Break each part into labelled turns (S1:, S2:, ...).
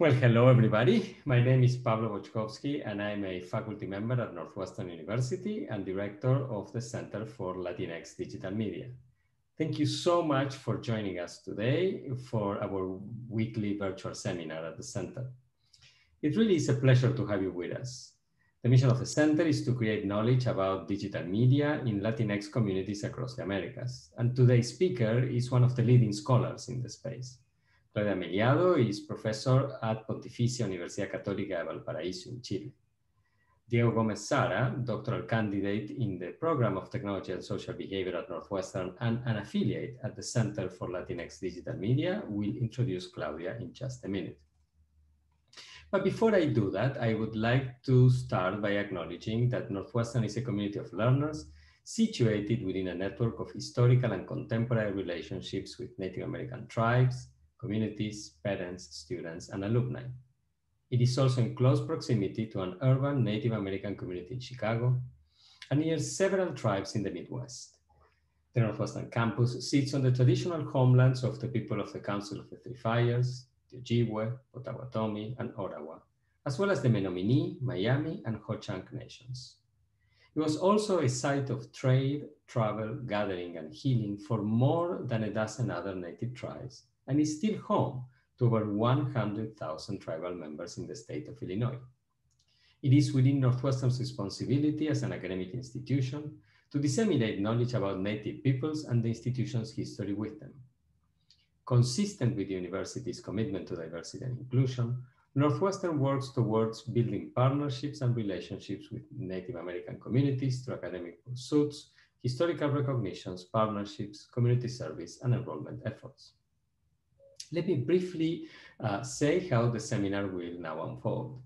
S1: Well, hello, everybody. My name is Pablo Boczkowski, and I'm a faculty member at Northwestern University and director of the Center for Latinx Digital Media. Thank you so much for joining us today for our weekly virtual seminar at the center. It really is a pleasure to have you with us. The mission of the center is to create knowledge about digital media in Latinx communities across the Americas. And today's speaker is one of the leading scholars in the space. Claudia Mellado is professor at Pontificia Universidad Católica de Valparaíso in Chile. Diego Gomez Zará, doctoral candidate in the program of technology and social behavior at Northwestern and an affiliate at the Center for Latinx Digital Media, will introduce Claudia in just a minute. But before I do that, I would like to start by acknowledging that Northwestern is a community of learners situated within a network of historical and contemporary relationships with Native American tribes, communities, parents, students, and alumni. It is also in close proximity to an urban Native American community in Chicago and near several tribes in the Midwest. The Northwestern campus sits on the traditional homelands of the people of the Council of the Three Fires, the Ojibwe, Potawatomi, and Ottawa, as well as the Menominee, Miami, and Ho-Chunk nations. It was also a site of trade, travel, gathering, and healing for more than a dozen other native tribes, and is still home to over 100,000 tribal members in the state of Illinois. It is within Northwestern's responsibility as an academic institution to disseminate knowledge about Native peoples and the institution's history with them. Consistent with the university's commitment to diversity and inclusion, Northwestern works towards building partnerships and relationships with Native American communities through academic pursuits, historical recognitions, partnerships, community service, and enrollment efforts. Let me briefly uh, say how the seminar will now unfold.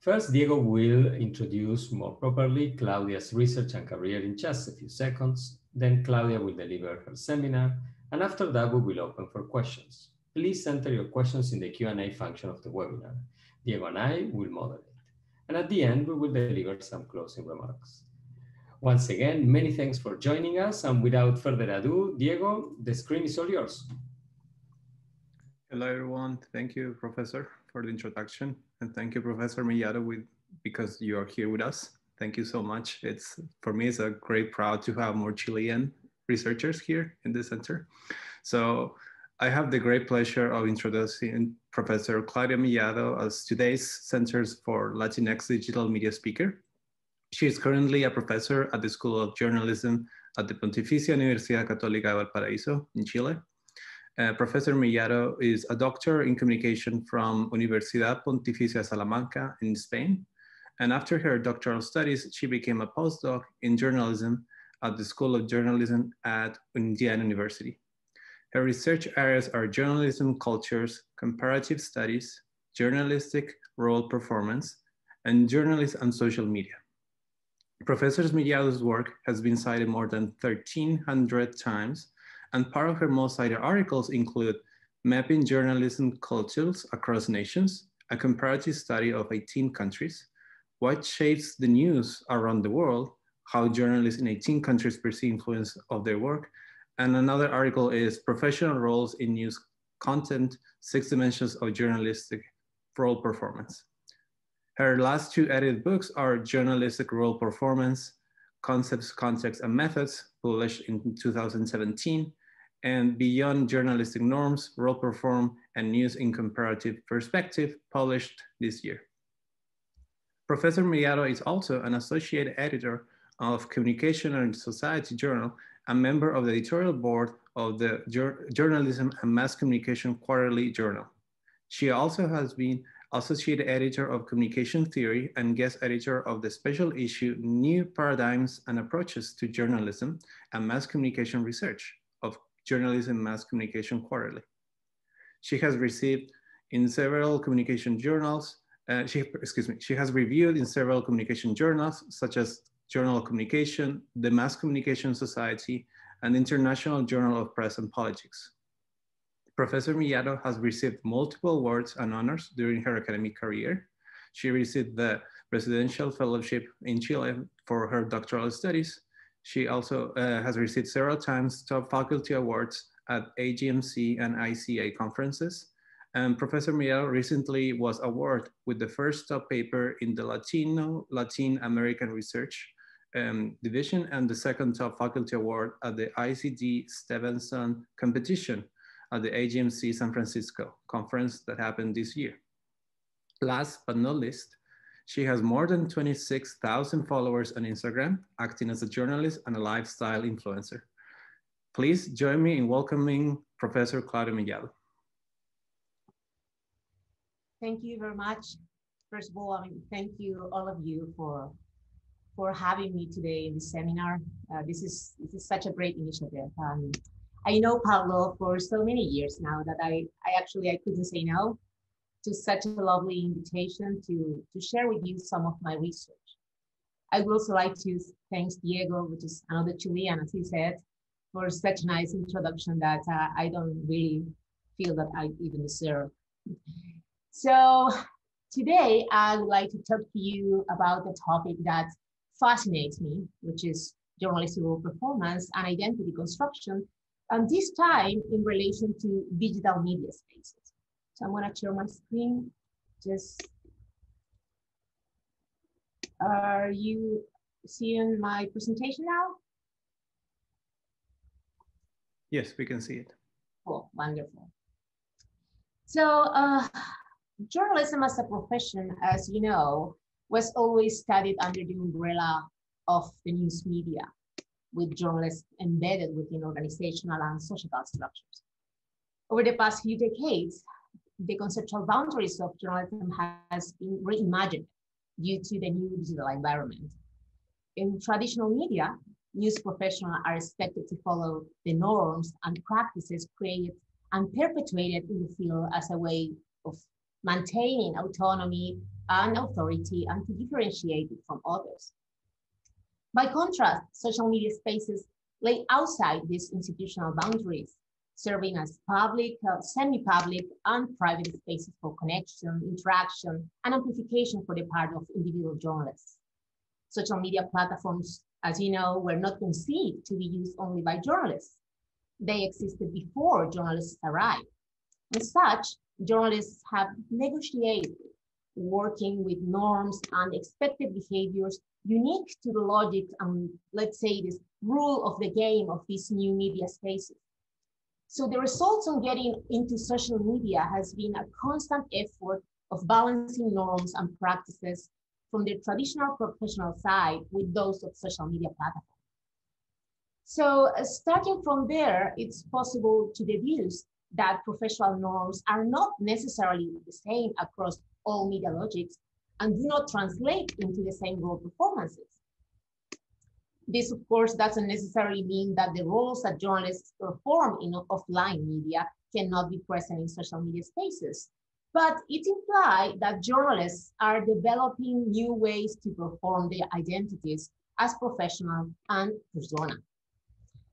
S1: First, Diego will introduce more properly Claudia's research and career in just a few seconds. Then Claudia will deliver her seminar. And after that, we will open for questions. Please enter your questions in the Q&A function of the webinar. Diego and I will moderate. And at the end, we will deliver some closing remarks. Once again, many thanks for joining us. And without further ado, Diego, the screen is all yours.
S2: Hello, everyone. Thank you, Professor, for the introduction. And thank you, Professor Mellado, with, because you are here with us. Thank you so much. It's For me, it's a great proud to have more Chilean researchers here in the center. So I have the great pleasure of introducing Professor Claudia Mellado as today's Centers for Latinx Digital Media speaker. She is currently a professor at the School of Journalism at the Pontificia Universidad Católica de Valparaíso in Chile uh, Professor Mellado is a doctor in communication from Universidad Pontificia Salamanca in Spain. And after her doctoral studies, she became a postdoc in journalism at the School of Journalism at Indiana University. Her research areas are journalism cultures, comparative studies, journalistic role performance, and journalists and social media. Professor Mellado's work has been cited more than 1,300 times and part of her most cited articles include Mapping Journalism Cultures Across Nations, a comparative study of 18 countries, What Shapes the News Around the World, how journalists in 18 countries perceive influence of their work. And another article is Professional Roles in News Content, Six Dimensions of Journalistic Role Performance. Her last two edited books are Journalistic Role Performance, Concepts, Context, and Methods, published in 2017, and Beyond Journalistic Norms, Role Perform, and News in Comparative Perspective, published this year. Professor Mellado is also an associate editor of Communication and Society Journal, a member of the editorial board of the Jur Journalism and Mass Communication Quarterly Journal. She also has been associate editor of Communication Theory and guest editor of the special issue New Paradigms and Approaches to Journalism and Mass Communication Research, Journalism Mass Communication Quarterly. She has received in several communication journals, uh, she, excuse me, she has reviewed in several communication journals, such as Journal of Communication, the Mass Communication Society, and International Journal of Press and Politics. Professor Mellado has received multiple awards and honors during her academic career. She received the Presidential Fellowship in Chile for her doctoral studies she also uh, has received several times top faculty awards at AEJMC and ICA conferences And Professor Miel recently was awarded with the first top paper in the Latino, Latin American Research um, Division and the second top faculty award at the ICD Stevenson competition at the AEJMC San Francisco conference that happened this year. Last but not least, she has more than 26,000 followers on Instagram, acting as a journalist and a lifestyle influencer. Please join me in welcoming Professor Claudia Miguel.
S3: Thank you very much. First of all, I mean, thank you all of you for for having me today in this seminar. Uh, this is this is such a great initiative. Um, I know Pablo for so many years now that I I actually I couldn't say no to such a lovely invitation to to share with you some of my research. I would also like to thank Diego, which is another Chilean, as he said, for such a nice introduction that uh, I don't really feel that I even deserve. So today I would like to talk to you about the topic that fascinates me, which is journalistic role performance and identity construction, and this time in relation to digital media spaces. So I'm gonna share my screen. Just, are you seeing my presentation now?
S2: Yes, we can see it.
S3: Cool, wonderful. So uh, journalism as a profession, as you know, was always studied under the umbrella of the news media, with journalists embedded within organizational and societal structures. Over the past few decades, the conceptual boundaries of journalism has been reimagined due to the new digital environment. In traditional media, news professionals are expected to follow the norms and practices created and perpetuated in the field as a way of maintaining autonomy and authority and to differentiate it from others. By contrast, social media spaces lay outside these institutional boundaries, serving as public, uh, semi-public, and private spaces for connection, interaction, and amplification for the part of individual journalists. Social media platforms, as you know, were not conceived to be used only by journalists. They existed before journalists arrived. As such, journalists have negotiated working with norms and expected behaviors unique to the logic and let's say this rule of the game of these new media spaces. So the results on getting into social media has been a constant effort of balancing norms and practices from the traditional professional side with those of social media platforms. So uh, starting from there, it's possible to deduce that professional norms are not necessarily the same across all media logics and do not translate into the same role performances. This, of course, doesn't necessarily mean that the roles that journalists perform in offline media cannot be present in social media spaces, but it implies that journalists are developing new ways to perform their identities as professional and persona.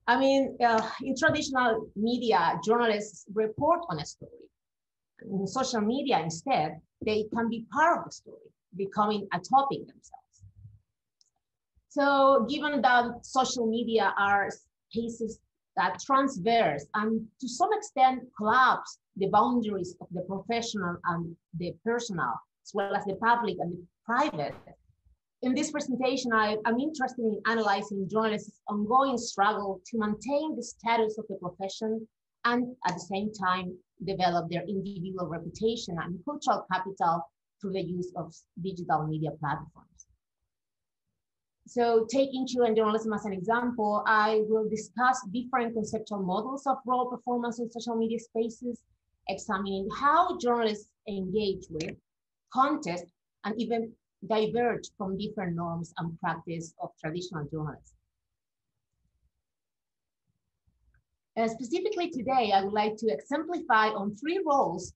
S3: I mean, uh, in traditional media, journalists report on a story. In social media, instead, they can be part of the story, becoming a topic themselves. So given that social media are spaces that transverse and to some extent collapse the boundaries of the professional and the personal, as well as the public and the private, in this presentation, I, am interested in analyzing journalists' ongoing struggle to maintain the status of the profession and at the same time develop their individual reputation and cultural capital through the use of digital media platforms. So taking Chilean journalism as an example, I will discuss different conceptual models of role performance in social media spaces, examining how journalists engage with, contest, and even diverge from different norms and practice of traditional journalism. Uh, specifically today, I would like to exemplify on three roles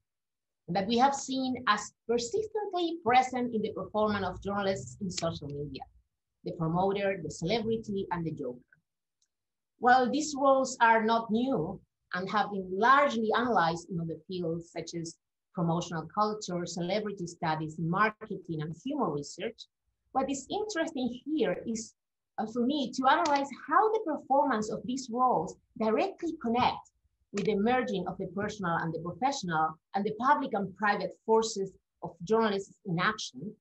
S3: that we have seen as persistently present in the performance of journalists in social media, the promoter, the celebrity, and the joker. While these roles are not new and have been largely analyzed in other fields such as promotional culture, celebrity studies, marketing, and humor research, what is interesting here is uh, for me to analyze how the performance of these roles directly connect with the merging of the personal and the professional and the public and private forces of journalists in action,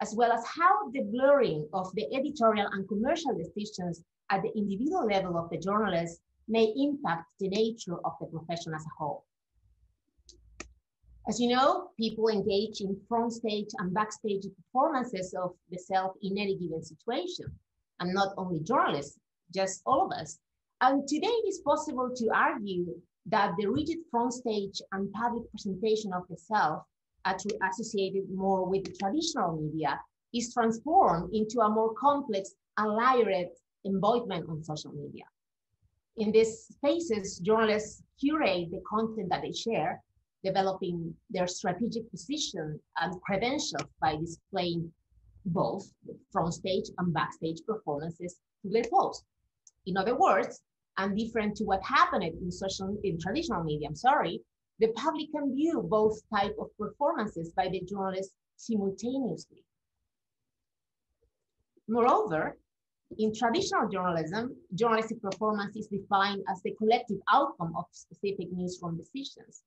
S3: as well as how the blurring of the editorial and commercial decisions at the individual level of the journalist may impact the nature of the profession as a whole. As you know, people engage in front stage and backstage performances of the self in any given situation, and not only journalists, just all of us. And today it is possible to argue that the rigid front stage and public presentation of the self, associated more with the traditional media, is transformed into a more complex and layered embodiment on social media. In these spaces, journalists curate the content that they share, developing their strategic position and credentials by displaying both front stage and backstage performances to their posts. In other words, and different to what happened in social in traditional media, I'm sorry, the public can view both type of performances by the journalists simultaneously. Moreover, in traditional journalism, journalistic performance is defined as the collective outcome of specific newsroom decisions.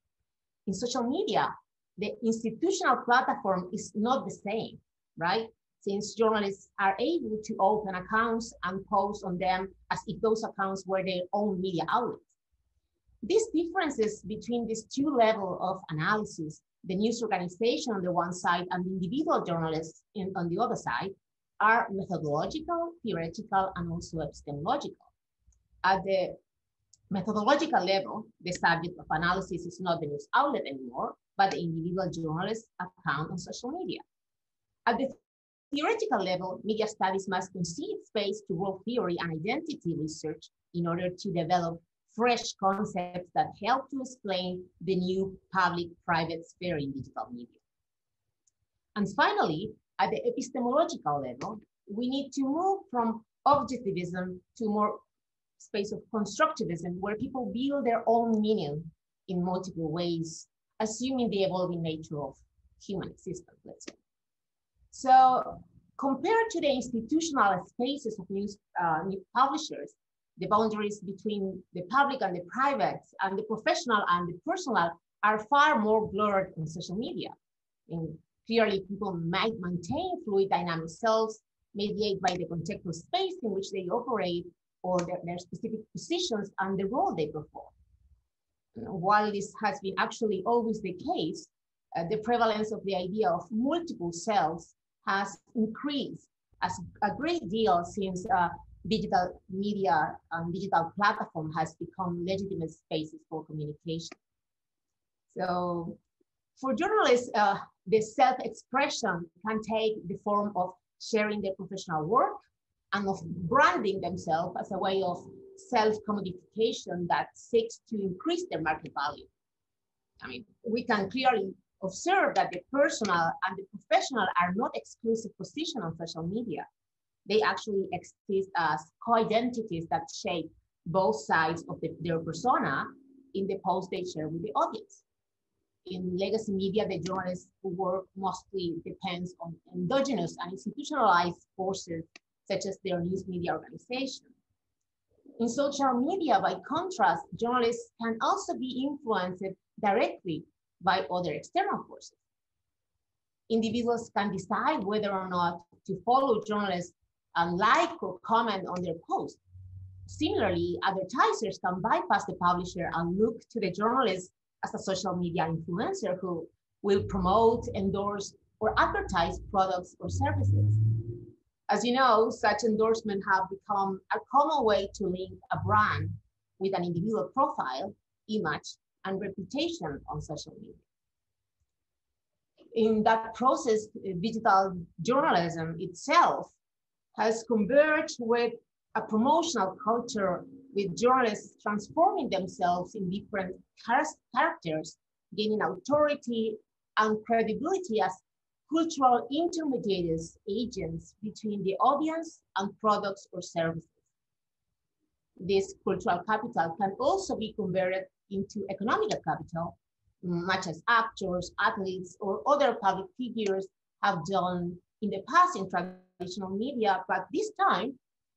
S3: In social media, the institutional platform is not the same, right? since journalists are able to open accounts and post on them as if those accounts were their own media outlets. These differences between these two levels of analysis, the news organization on the one side and the individual journalists in, on the other side, are methodological, theoretical, and also epistemological. At the methodological level, the subject of analysis is not the news outlet anymore, but the individual journalist's account on social media. At the theoretical level, media studies must concede space to role theory and identity research in order to develop fresh concepts that help to explain the new public-private sphere in digital media. And finally, at the epistemological level, we need to move from objectivism to more space of constructivism, where people build their own meaning in multiple ways, assuming the evolving nature of human existence, let's say. So compared to the institutional spaces of news, uh, new publishers, the boundaries between the public and the private and the professional and the personal are far more blurred in social media. And clearly people might maintain fluid dynamic selves mediated by the contextual space in which they operate or their, their specific positions and the role they perform. While this has been actually always the case, uh, the prevalence of the idea of multiple selves has increased as a great deal since uh, digital media and digital platform has become legitimate spaces for communication. So for journalists, uh, the self-expression can take the form of sharing their professional work and of branding themselves as a way of self-commodification that seeks to increase their market value. I mean, we can clearly observe that the personal and the professional are not exclusive position on social media. They actually exist as co-identities that shape both sides of the, their persona in the post they share with the audience. In legacy media, the journalist's work mostly depends on endogenous and institutionalized forces such as their news media organization. In social media, by contrast, journalists can also be influenced directly by other external forces. Individuals can decide whether or not to follow journalists and like or comment on their post. Similarly, advertisers can bypass the publisher and look to the journalist as a social media influencer who will promote, endorse, or advertise products or services. As you know, such endorsements have become a common way to link a brand with an individual profile, image, and reputation on social media. In that process, digital journalism itself has converged with a promotional culture with journalists transforming themselves in different characters, gaining authority and credibility as cultural intermediaries, agents between the audience and products or services. This cultural capital can also be converted into economic capital, much as actors, athletes, or other public figures have done in the past in traditional media, but this time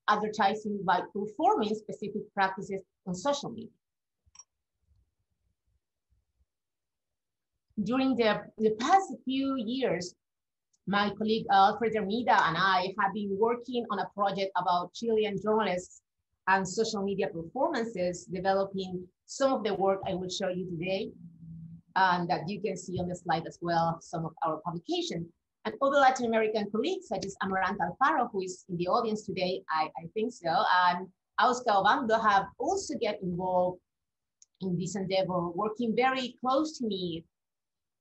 S3: advertising by performing specific practices on social media. during the, the past few years, my colleague uh, Alfred Hermida and I have been working on a project about Chilean journalists and social media performances, developing some of the work I will show you today, and that you can see on the slide as well, some of our publications. And other Latin American colleagues, such as Amaranta Alfaro, who is in the audience today, I, I think so, and Oscar Obando have also get involved in this endeavor, working very close to me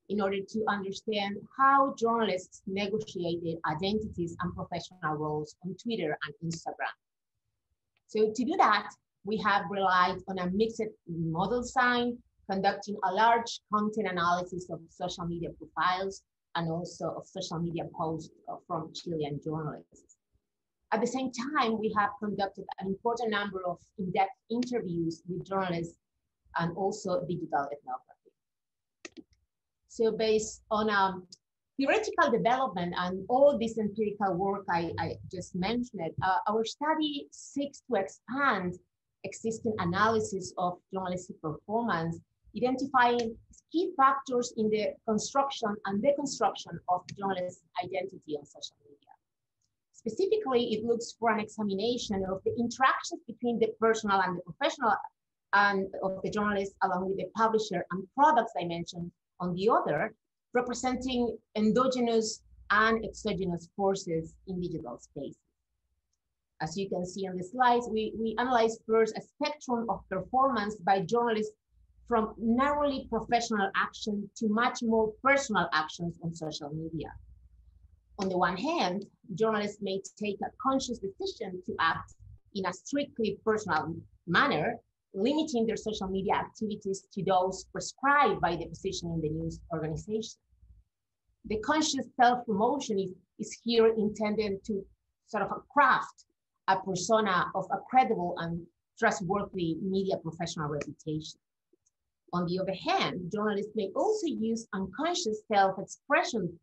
S3: in order to understand how journalists negotiated identities and professional roles on Twitter and Instagram. So to do that, we have relied on a mixed model sign, conducting a large content analysis of social media profiles and also of social media posts from Chilean journalists. At the same time, we have conducted an important number of in-depth interviews with journalists and also digital ethnography. So based on um, theoretical development and all this empirical work I, I just mentioned, uh, our study seeks to expand existing analysis of journalistic performance, identifying key factors in the construction and deconstruction of journalist identity on social media. Specifically, it looks for an examination of the interactions between the personal and the professional and of the journalist along with the publisher and products dimension on the other, representing endogenous and exogenous forces in digital space. As you can see on the slides, we, we analyzed first a spectrum of performance by journalists from narrowly professional action to much more personal actions on social media. On the one hand, journalists may take a conscious decision to act in a strictly personal manner limiting their social media activities to those prescribed by the position in the news organization. The conscious self-promotion is, is here intended to sort of craft a persona of a credible and trustworthy media professional reputation. On the other hand, journalists may also use unconscious self-expression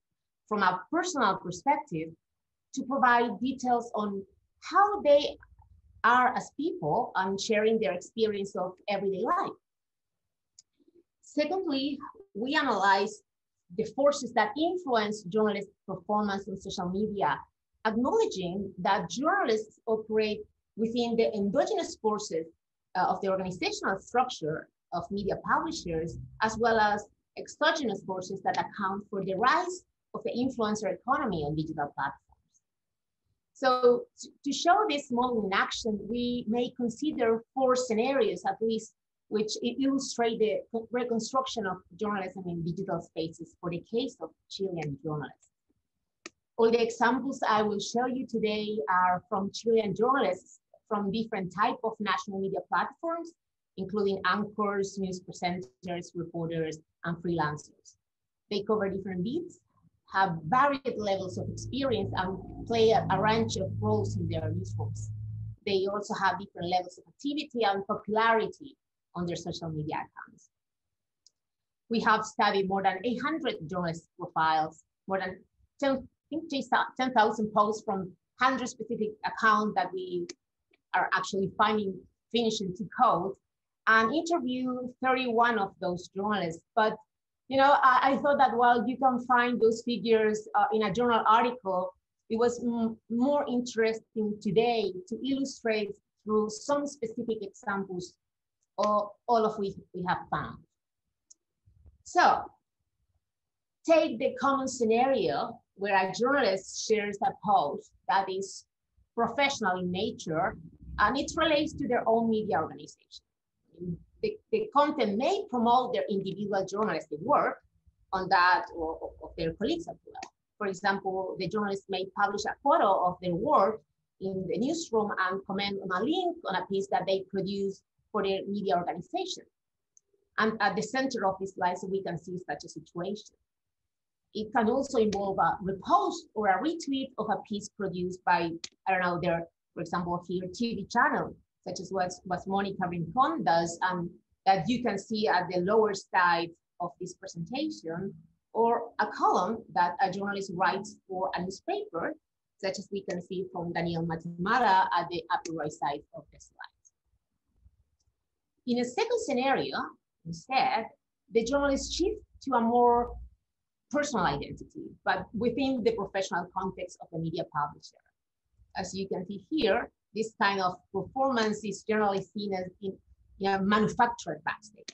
S3: from a personal perspective to provide details on how they are as people and sharing their experience of everyday life. Secondly, we analyze the forces that influence journalist performance on social media, acknowledging that journalists operate within the endogenous forces uh, of the organizational structure of media publishers, as well as exogenous forces that account for the rise of the influencer economy on digital platforms. So to show this model in action, we may consider four scenarios at least, which illustrate the reconstruction of journalism in digital spaces for the case of Chilean journalists. All the examples I will show you today are from Chilean journalists from different type of national media platforms, including anchors, news presenters, reporters, and freelancers. They cover different beats have varied levels of experience and play a, a range of roles in their newsrooms. They also have different levels of activity and popularity on their social media accounts. We have studied more than 800 journalist profiles, more than 10,000 posts from 100 specific accounts that we are actually finding, finishing to code, and interview 31 of those journalists. But you know, I, I thought that while you can find those figures uh, in a journal article, it was more interesting today to illustrate through some specific examples all of which we have found. So take the common scenario where a journalist shares a post that is professional in nature and it relates to their own media organization the, the content may promote their individual journalistic work on that or, of their colleagues as well. For example, the journalist may publish a photo of their work in the newsroom and comment on a link on a piece that they produce for their media organization. And at the center of this slide, we can see such a situation. It can also involve a repost or a retweet of a piece produced by, I don't know, their, for example, here, TV channel such as what, what Monica Rincon does, um, that you can see at the lower side of this presentation, or a column that a journalist writes for a newspaper, such as we can see from Daniel Matamala at the upper right side of the slide. In a second scenario, instead, the journalist shifts to a more personal identity, but within the professional context of the media publisher. As you can see here, this kind of performance is generally seen as in, in a manufactured backstage.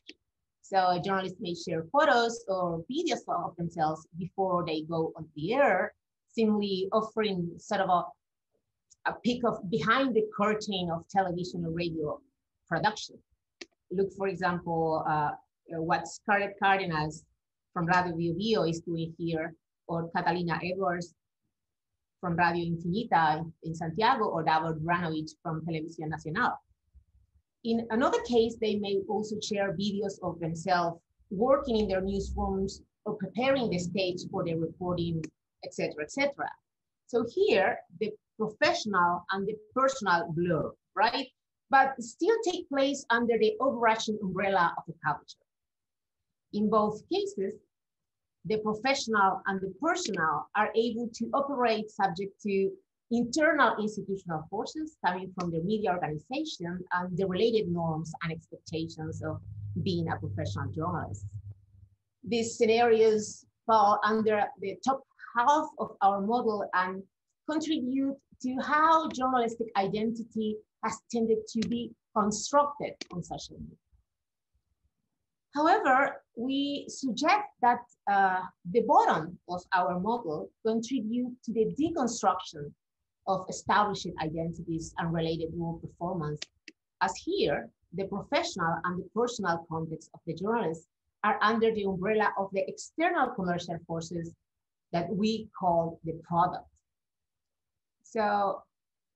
S3: So a journalist may share photos or videos of themselves before they go on the air, simply offering sort of a, a peek of behind the curtain of television or radio production. Look, for example, uh, what Scarlett Cardenas from Radio Bio Bio is doing here, or Catalina Edwards from Radio Infinita in Santiago, or Davor Vranovic from Televisión Nacional. In another case, they may also share videos of themselves working in their newsrooms or preparing the stage for their reporting, etc., etc. So here, the professional and the personal blur, right? But still take place under the overarching umbrella of the culture. In both cases, the professional and the personal are able to operate subject to internal institutional forces coming from the media organization and the related norms and expectations of being a professional journalist. These scenarios fall under the top half of our model and contribute to how journalistic identity has tended to be constructed on social media. However, we suggest that uh, the bottom of our model contribute to the deconstruction of established identities and related work performance, as here, the professional and the personal context of the journalist are under the umbrella of the external commercial forces that we call the product. So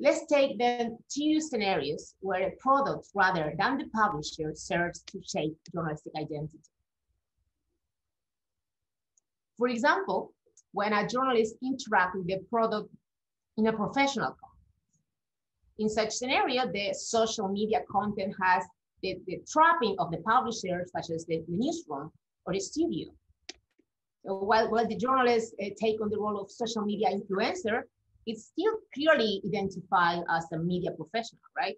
S3: let's take then two scenarios where a product rather than the publisher serves to shape journalistic identity. For example, when a journalist interacts with the product in a professional context. In such scenario, the social media content has the, the trapping of the publisher, such as the, the newsroom or the studio. So while, while the journalists uh, take on the role of social media influencer, it's still clearly identified as a media professional, right?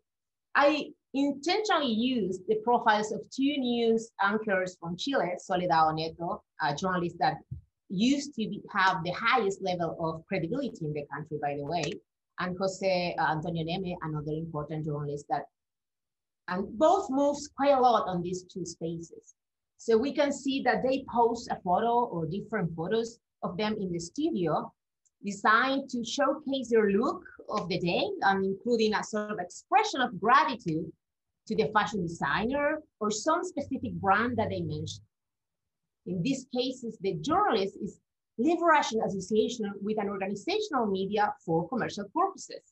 S3: I intentionally used the profiles of two news anchors from Chile, Soledad Onetto, a journalist that used to be, have the highest level of credibility in the country, by the way, and Jose uh, Antonio Neme, another important journalist that, and both moves quite a lot on these two spaces. So we can see that they post a photo or different photos of them in the studio designed to showcase their look of the day and including a sort of expression of gratitude to the fashion designer or some specific brand that they mentioned. In these cases, the journalist is leveraging association with an organizational media for commercial purposes.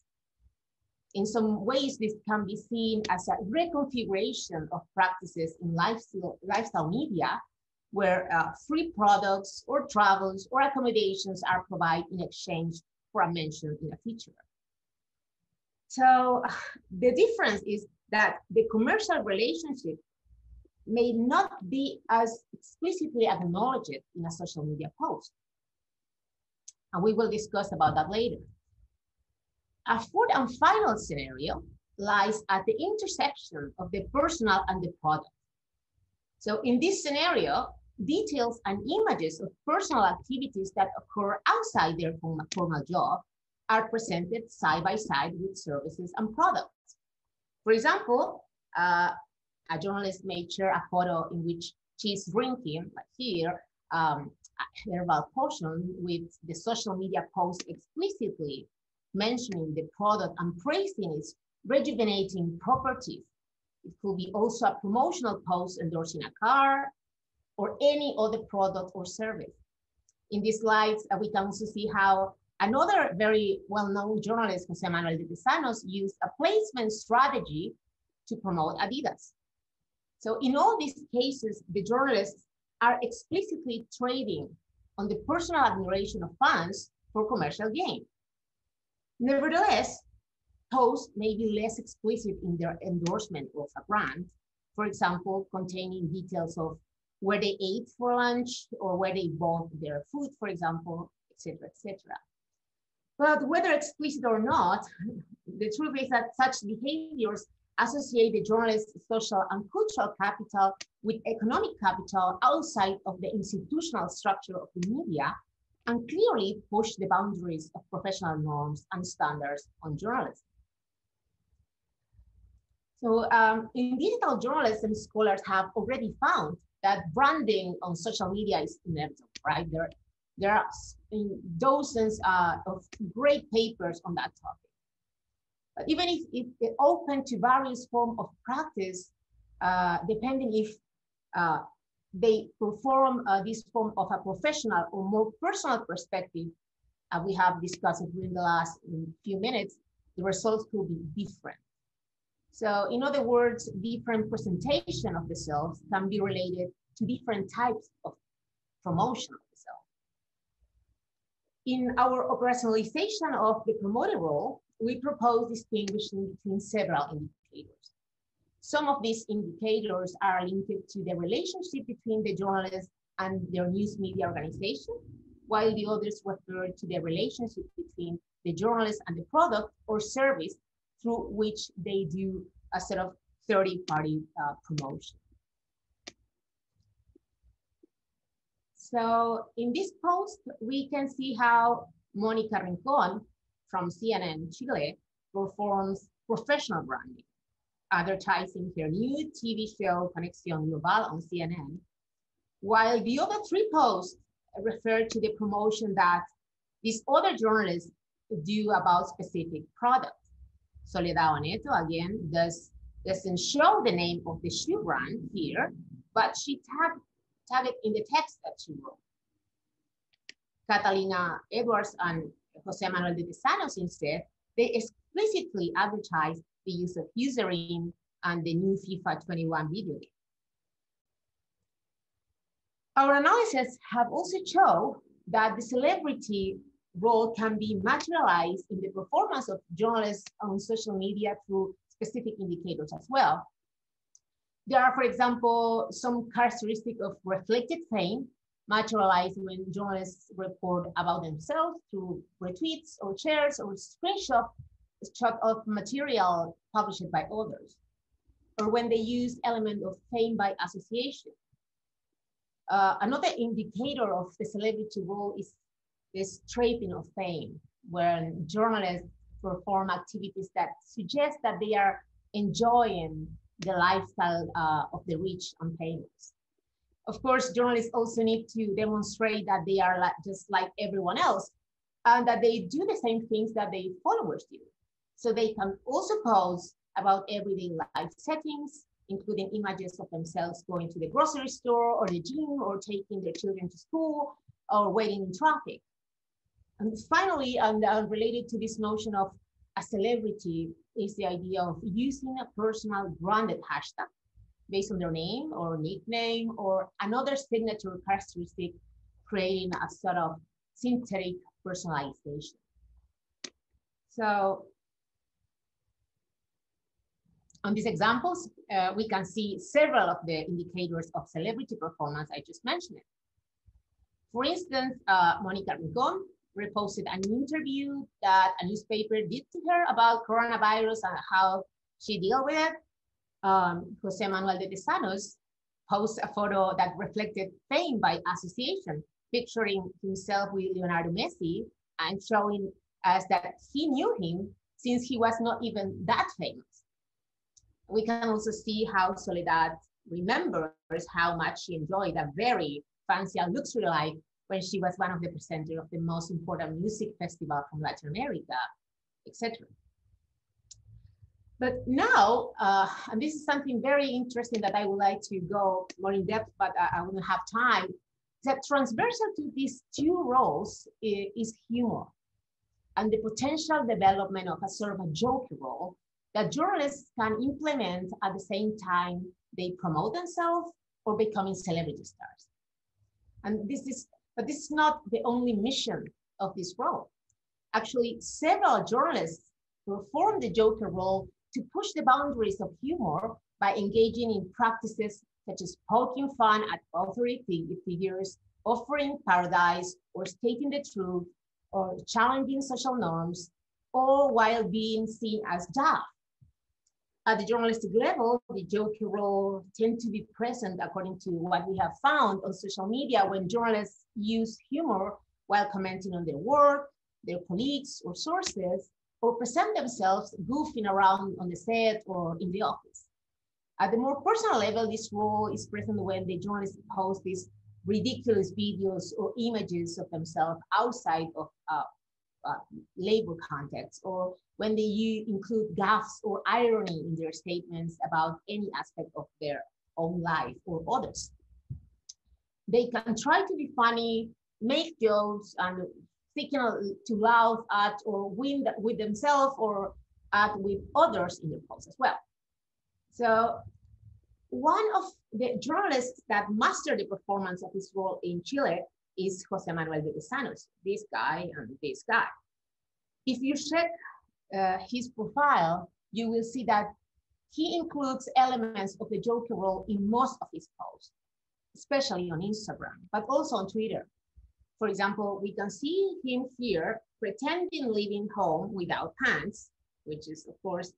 S3: In some ways, this can be seen as a reconfiguration of practices in lifestyle, lifestyle media, where uh, free products or travels or accommodations are provided in exchange for a mention in a feature. So the difference is that the commercial relationship may not be as explicitly acknowledged in a social media post. And we will discuss about that later. A fourth and final scenario lies at the intersection of the personal and the product. So in this scenario, details and images of personal activities that occur outside their formal job are presented side by side with services and products. For example, uh, a journalist may share a photo in which she's drinking, like here, um, herbal potion with the social media post explicitly mentioning the product and praising its rejuvenating properties. It could be also a promotional post endorsing a car or any other product or service. In these slides, uh, we can also see how another very well-known journalist, Jose Manuel de Tesanos, used a placement strategy to promote Adidas. So in all these cases, the journalists are explicitly trading on the personal admiration of fans for commercial gain. Nevertheless, posts may be less explicit in their endorsement of a brand, for example, containing details of where they ate for lunch or where they bought their food, for example, etc., etc. But whether explicit or not, the truth is that such behaviors associate the journalist's social and cultural capital with economic capital outside of the institutional structure of the media and clearly push the boundaries of professional norms and standards on journalism. So um, in digital journalism, scholars have already found that branding on social media is inevitable, right? There, there are dozens uh, of great papers on that topic. But even if, it open to various form of practice, uh, depending if uh, they perform uh, this form of a professional or more personal perspective, we have discussed it during the last few minutes, the results could be different. So in other words, different presentation of the self can be related to different types of promotion of the self. In our operationalization of the promoter role, we propose distinguishing between several indicators. Some of these indicators are linked to the relationship between the journalist and their news media organization, while the others refer to the relationship between the journalist and the product or service through which they do a set of 30 party uh, promotion. So in this post, we can see how Monica Rincon from CNN Chile performs professional branding, advertising her new TV show Conexión Global on CNN, while the other three posts refer to the promotion that these other journalists do about specific products. Soledad Onetto, again, does, doesn't show the name of the shoe brand here, but she tagged, tagged it in the text that she wrote. Catalina Edwards and Jose Manuel de Tesanos instead, they explicitly advertise the use of Eucerin and the new FIFA 21 video game. Our analysis have also shown that the celebrity role can be materialized in the performance of journalists on social media through specific indicators as well. There are, for example, some characteristic of reflected fame materialized when journalists report about themselves through retweets or shares or screenshot shot of material published by others, or when they use element of fame by association. Uh, another indicator of the celebrity role is this trapping of fame, when journalists perform activities that suggest that they are enjoying the lifestyle uh, of the rich and famous. Of course, journalists also need to demonstrate that they are like, just like everyone else and that they do the same things that their followers do. So they can also post about everyday life settings, including images of themselves going to the grocery store or the gym or taking their children to school or waiting in traffic. And finally, and uh, related to this notion of a celebrity is the idea of using a personal branded hashtag based on their name or nickname or another signature characteristic, creating a sort of synthetic personalization. So on these examples, uh, we can see several of the indicators of celebrity performance I just mentioned. For instance, uh, Monica Rincon reposted an interview that a newspaper did to her about coronavirus and how she dealt with it um, Jose Manuel de Tesanos posted a photo that reflected fame by association, picturing himself with Leonardo Messi and showing us that he knew him since he was not even that famous. We can also see how Soledad remembers how much she enjoyed a very fancy and luxury life when she was one of the presenters of the most important music festival from Latin America, etc. But now, uh, and this is something very interesting that I would like to go more in depth, but I, I wouldn't have time, that transversal to these two roles is, is humor and the potential development of a sort of a joke role that journalists can implement at the same time they promote themselves or becoming celebrity stars. And this is, but this is not the only mission of this role. Actually, several journalists perform the joker role to push the boundaries of humor by engaging in practices such as poking fun at authority figures, offering paradise, or stating the truth, or challenging social norms, all while being seen as daft. At the journalistic level, the joke role tend to be present according to what we have found on social media when journalists use humor while commenting on their work, their colleagues or sources, or present themselves goofing around on the set or in the office. At the more personal level, this role is present when the journalists post these ridiculous videos or images of themselves outside of uh, uh, labor context, or when they include gaffes or irony in their statements about any aspect of their own life or others. They can try to be funny, make jokes, and seeking to laugh at or win with themselves or at with others in the post as well. So one of the journalists that mastered the performance of his role in Chile is Jose Manuel de Tesanos, this guy and this guy. If you check uh, his profile, you will see that he includes elements of the Joker role in most of his posts, especially on Instagram, but also on Twitter. For example, we can see him here pretending living home without pants, which is of course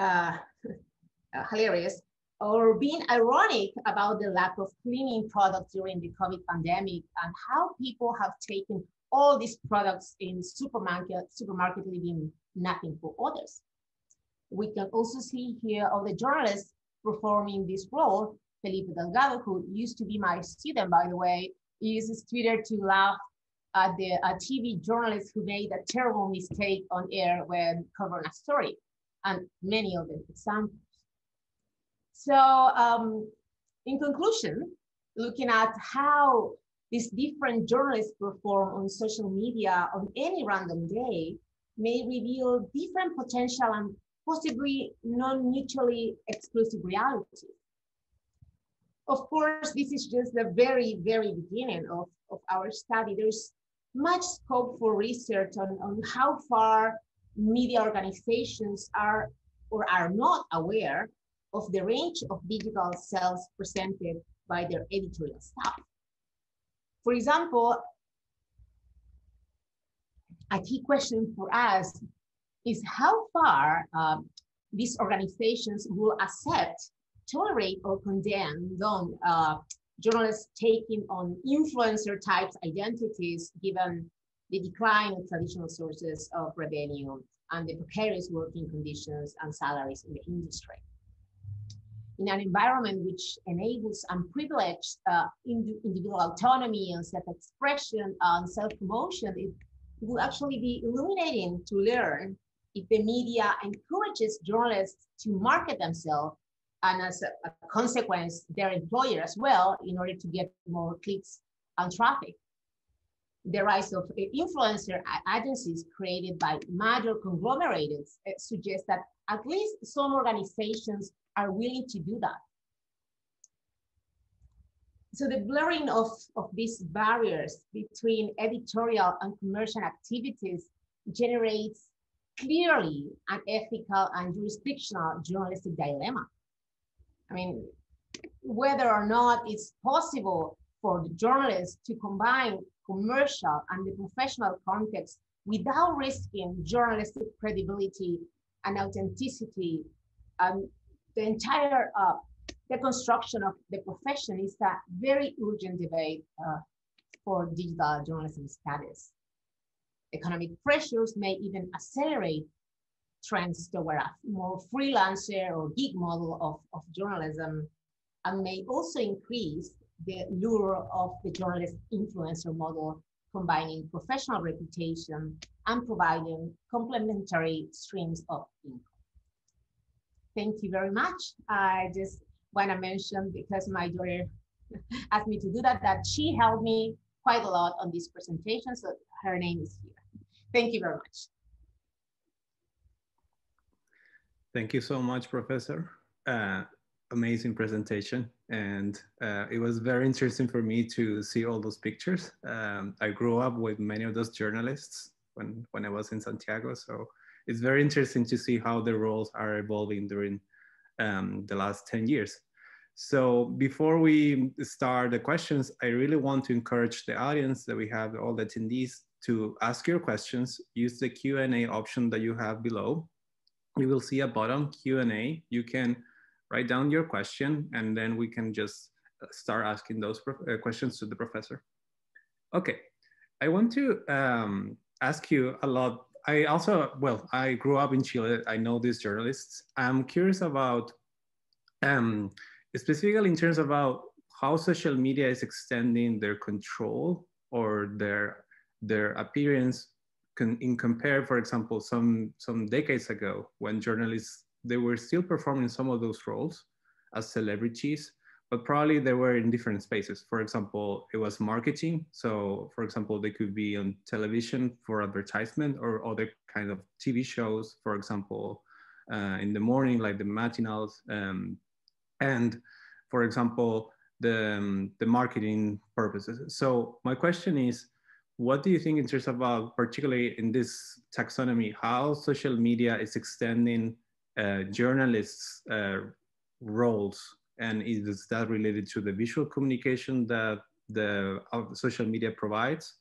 S3: uh, uh, hilarious, or being ironic about the lack of cleaning products during the COVID pandemic and how people have taken all these products in supermarket, supermarket leaving nothing for others. We can also see here all the journalists performing this role. Felipe Delgado, who used to be my student, by the way, uses Twitter to laugh at the TV journalist who made a terrible mistake on air when covering a story, and many other examples. So um, in conclusion, looking at how these different journalists perform on social media on any random day may reveal different potential and possibly non-mutually exclusive realities. Of course, this is just the very, very beginning of, of our study. There's much scope for research on, on how far media organizations are or are not aware of the range of digital selves presented by their editorial staff. For example, a key question for us is how far um, these organizations will accept, tolerate, or condemn on uh, journalists taking on influencer types identities given the decline of traditional sources of revenue and the precarious working conditions and salaries in the industry in an environment which enables unprivileged uh, individual autonomy and self-expression and self-promotion, it will actually be illuminating to learn if the media encourages journalists to market themselves and as a, consequence, their employer as well, in order to get more clicks and traffic. The rise of influencer agencies created by major conglomerates uh, suggests that at least some organizations are willing to do that. So the blurring of, of these barriers between editorial and commercial activities generates clearly an ethical and jurisdictional journalistic dilemma. I mean, whether or not it's possible for the journalists to combine commercial and the professional context without risking journalistic credibility and authenticity and the entire uh, deconstruction of the profession is a very urgent debate uh, for digital journalism studies. Economic pressures may even accelerate trends toward a more freelancer or gig model of, of journalism and may also increase the lure of the journalist influencer model combining professional reputation and providing complementary streams of income thank you very much. I just want to mention because my daughter asked me to do that, that she helped me quite a lot on this presentation. So her name is here. Thank you very much.
S2: Thank you so much, Professor. Uh, amazing presentation. And uh, it was very interesting for me to see all those pictures. Um, I grew up with many of those journalists when, when I was in Santiago. So it's very interesting to see how the roles are evolving during um, the last 10 years. So before we start the questions, I really want to encourage the audience that we have all the attendees to ask your questions, use the Q&A option that you have below. you will see a button Q&A. You can write down your question and then we can just uh, start asking those uh, questions to the professor. Okay, I want to um, ask you a lot. I also, well, I grew up in Chile. I know these journalists. I'm curious about, um, specifically in terms about how social media is extending their control or their their appearance can in compare, for example, some some decades ago when journalists they were still performing some of those roles as celebrities, but probably they were in different spaces. For example, it was marketing. So, for example, they could be on television for advertisement or other kind of TV shows. For example, uh, in the morning, like the matinals, um, and for example, the um, the marketing purposes. So, my question is what do you think in terms of, uh, particularly in this taxonomy, how social media is extending uh, journalists' uh, roles? And is that related to the visual communication that the social media provides?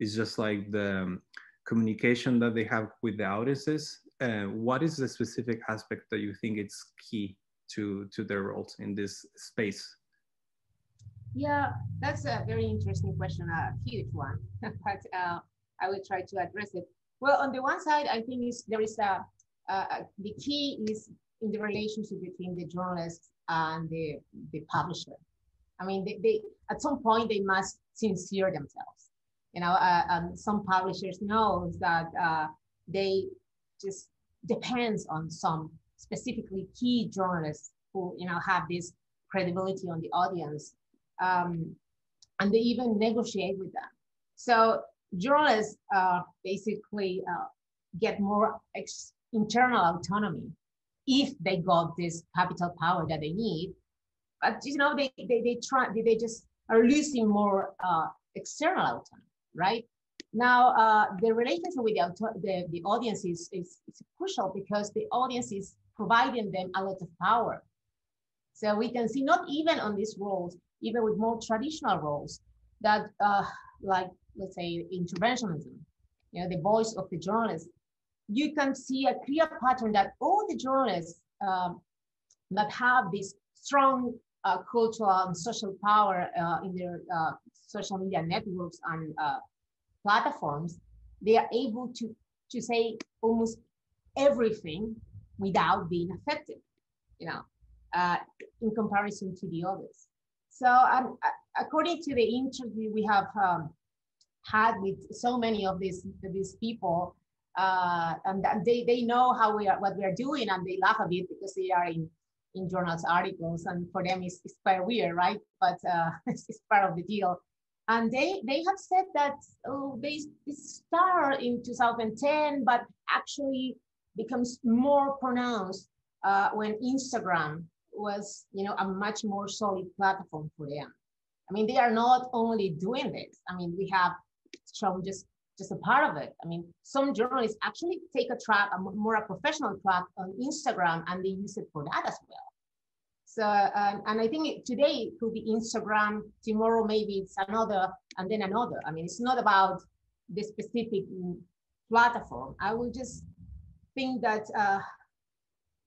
S2: Is just like the communication that they have with the audiences? Uh, what is the specific aspect that you think it's key to, to their roles in this space?
S3: Yeah, that's a very interesting question, a huge one, but uh, I will try to address it. Well, on the one side, I think there is a, uh, the key is in the relationship between the journalist and the, the publisher. I mean, they, they at some point they must sincere themselves. You know, uh, um, some publishers know that uh, they just depends on some specifically key journalists who you know have this credibility on the audience um, and they even negotiate with them. So journalists uh, basically uh, get more internal autonomy if they got this capital power that they need. But you know, they they, they try they just are losing more uh, external autonomy, right? Now, uh, the relationship with the, the, the audience is, is, is crucial because the audience is providing them a lot of power. So we can see not even on these roles, even with more traditional roles that uh, like let's say interventionism you know the voice of the journalist you can see a clear pattern that all the journalists um, that have this strong uh, cultural and social power uh, in their uh, social media networks and uh, platforms they are able to to say almost everything without being affected you know uh, in comparison to the others. So um, according to the interview we have um, had with so many of these these people, uh, and they, they know how we are what we are doing, and they laugh a bit because they are in in journals articles, and for them it's, it's quite weird, right? But uh, it's, it's part of the deal. And they they have said that oh, they, they start in 2010, but actually becomes more pronounced uh, when Instagram was, you know, a much more solid platform for them. I mean, they are not only doing this. I mean, we have shown just just a part of it. I mean, some journalists actually take a track, a more a professional track on Instagram, and they use it for that as well. So, um, and I think today it could be Instagram. Tomorrow maybe it's another, and then another. I mean, it's not about the specific platform. I would just think that uh,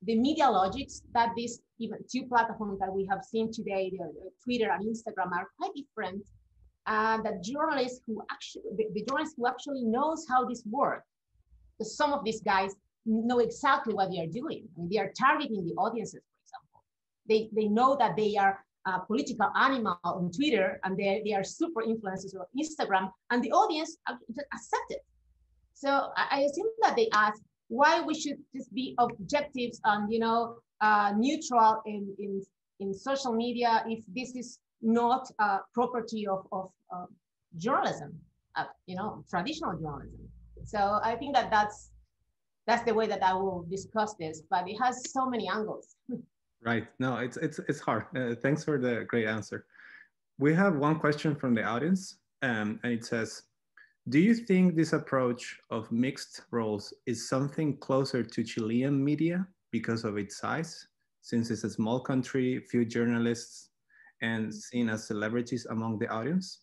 S3: the media logics that these even two platforms that we have seen today, the, the Twitter and Instagram, are quite different. And the journalists who actually, the, the journalist who actually knows how this works, some of these guys know exactly what they are doing. I mean, they are targeting the audiences, for example. They, they know that they are a political animal on Twitter and they, they are super influencers on Instagram, and the audience accept it. So I, I assume that they ask, why we should just be objectives and you know uh, neutral in, in in social media if this is not a property of, of uh, journalism uh, you know traditional journalism so i think that that's that's the way that i will discuss this but it has so many angles.
S2: Right. No it's it's it's hard. Uh, thanks for the great answer. We have one question from the audience um, and it says do you think this approach of mixed roles is something closer to Chilean media because of its size, since it's a small country, few journalists, and seen as celebrities among the audience?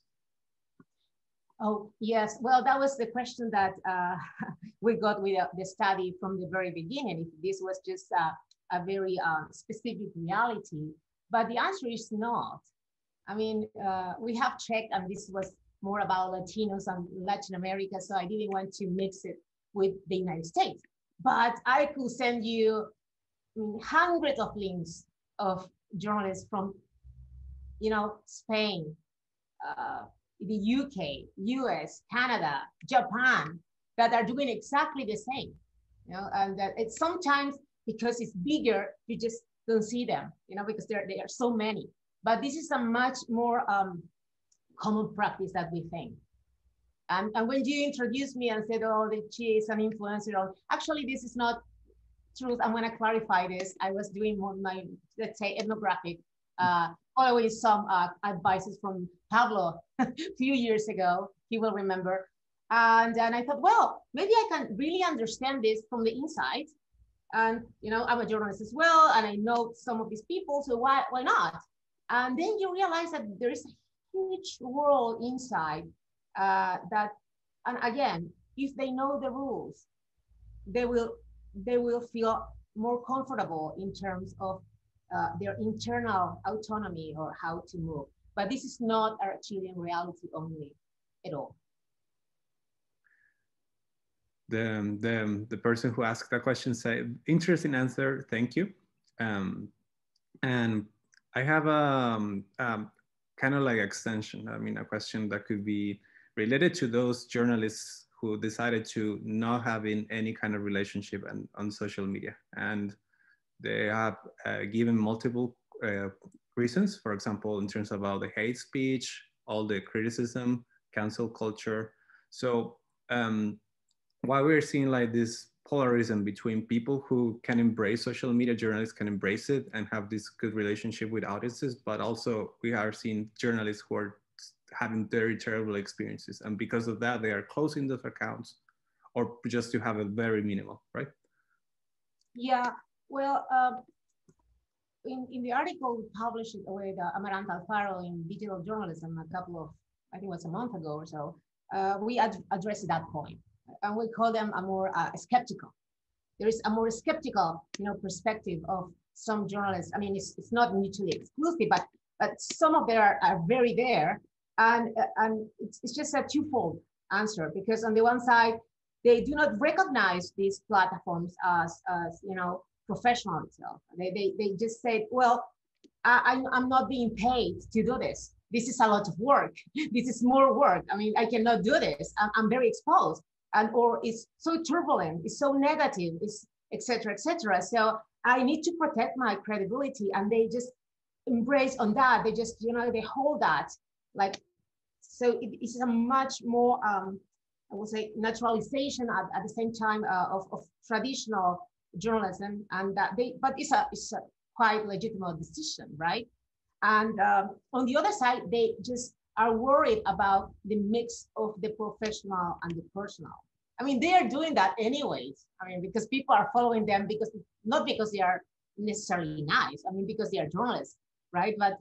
S3: Oh, yes. Well, that was the question that uh, we got with uh, the study from the very beginning. If this was just uh, a very uh, specific reality, but the answer is not. I mean, uh, we have checked, and this was more about Latinos and Latin America, so I didn't want to mix it with the United States. But I could send you I mean, hundreds of links of journalists from, you know, Spain, uh, the UK, US, Canada, Japan, that are doing exactly the same. You know, and that it's sometimes because it's bigger, you just don't see them, you know, because there, there are so many. But this is a much more um, common practice that we think. And, and when you introduced me and said, oh, that she is an influencer, actually, this is not truth. I'm going to clarify this. I was doing more my, let's say, ethnographic, uh, always some uh, advices from Pablo a few years ago. He will remember. And, and I thought, well, maybe I can really understand this from the inside. And, you know, I'm a journalist as well, and I know some of these people, so why, why not? And then you realize that there is a huge world inside uh, that, and again, if they know the rules, they will they will feel more comfortable in terms of uh, their internal autonomy or how to move. But this is not our Chilean reality only at all.
S2: The, the, the person who asked that question said, interesting answer, thank you. Um, and I have a um, um, kind of like extension, I mean, a question that could be related to those journalists who decided to not having any kind of relationship and, on social media. And they have uh, given multiple uh, reasons, for example, in terms of all the hate speech, all the criticism, cancel culture. So um, while we're seeing like this polarism between people who can embrace social media, journalists can embrace it and have this good relationship with audiences, but also we are seeing journalists who are having very terrible experiences. And because of that, they are closing those accounts or just to have a very minimal, right?
S3: Yeah, well, um, in, in the article we published with uh, Amaranta Alfaro in Digital Journalism a couple of, I think it was a month ago or so, uh, we ad addressed that point. And we call them a more uh, skeptical. There is a more skeptical, you know, perspective of some journalists. I mean, it's, it's not mutually exclusive, but but some of them are, are very there and, and it's, it's just a twofold answer because on the one side, they do not recognize these platforms as, as you know, professional itself. They, they, they just said, well, I, I'm not being paid to do this. This is a lot of work. This is more work. I mean, I cannot do this. I'm, I'm very exposed. And or it's so turbulent, it's so negative, it's etc. etc. So I need to protect my credibility. And they just embrace on that. They just, you know, they hold that like, so it, it's a much more, um, I would say, naturalization at, at the same time uh, of, of traditional journalism, and that they, but it's a, it's a quite legitimate decision, right? And um, on the other side, they just are worried about the mix of the professional and the personal. I mean, they are doing that anyways. I mean, because people are following them because not because they are necessarily nice. I mean, because they are journalists, right? But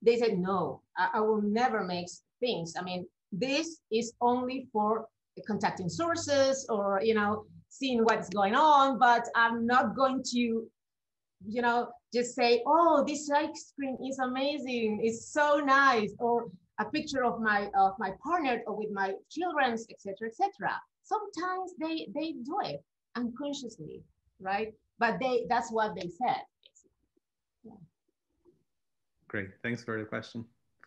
S3: they said, no, I, I will never make things. I mean, this is only for contacting sources or, you know, seeing what's going on, but I'm not going to, you know, just say, oh, this like screen is amazing. It's so nice. Or a picture of my of my partner or with my children's, etc., etc. Sometimes they they do it unconsciously, right? But they that's what they said.
S2: Yeah. Great. Thanks for the question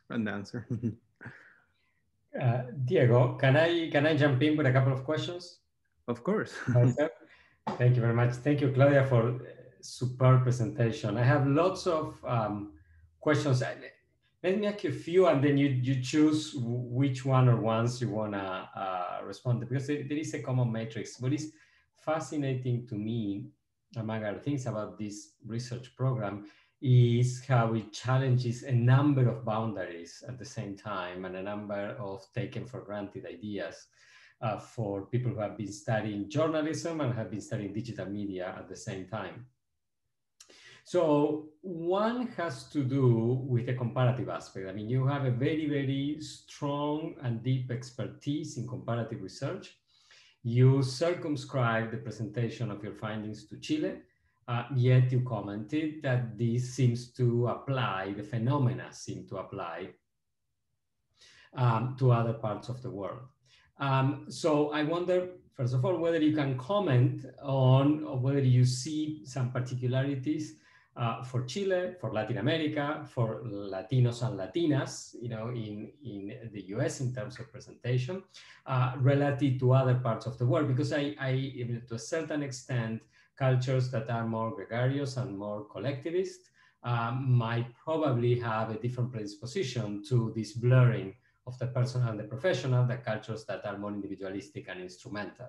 S2: and the answer.
S1: uh, Diego, can I can I jump in with a couple of questions?
S2: Of course.
S1: Thank you very much. Thank you, Claudia, for superb presentation. I have lots of um, questions. Let me ask you a few, and then you you choose which one or ones you wanna uh, respond to, because there is a common matrix. What is fascinating to me, among other things, about this research program is how it challenges a number of boundaries at the same time and a number of taken for granted ideas uh, for people who have been studying journalism and have been studying digital media at the same time. So one has to do with the comparative aspect. I mean, you have a very, very strong and deep expertise in comparative research. You circumscribe the presentation of your findings to Chile, uh, yet you commented that this seems to apply, the phenomena seem to apply um, to other parts of the world. Um, so I wonder, first of all, whether you can comment on whether you see some particularities uh, for Chile, for Latin America, for Latinos and Latinas, you know, in, in the US in terms of presentation, uh, relative to other parts of the world, because I, I, to a certain extent, cultures that are more gregarious and more collectivist um, might probably have a different predisposition to this blurring of the personal and the professional, the cultures that are more individualistic and instrumental.